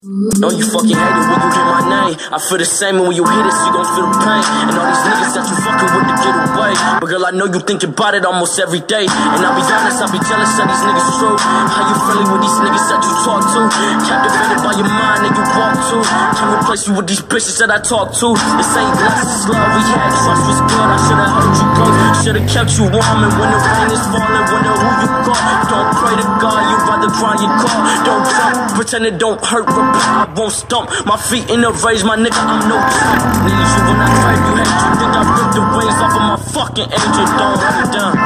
Know you fucking hate it when you hear my name. I feel the same and when you hear so you gon' feel the pain. And all these niggas that you fucking with to get away. But girl, I know you think about it almost every day. And I'll be honest, I'll be jealous of these niggas true. How you friendly with these niggas that you talk to? Captivated by your mind and you walk to. Can't replace you with these bitches that I talk to. This ain't less love we had. Trust was good. I should've heard you close. Should've kept you warm. And when the rain is falling, wonder who you call. Don't pray to God, you rather grind your car. Don't Pretend it don't hurt, but I won't stump. My feet in the rage, my nigga, I'm no type. Need you when I type, you hate you. Think I ripped the wings off of my fucking angel, don't let it down.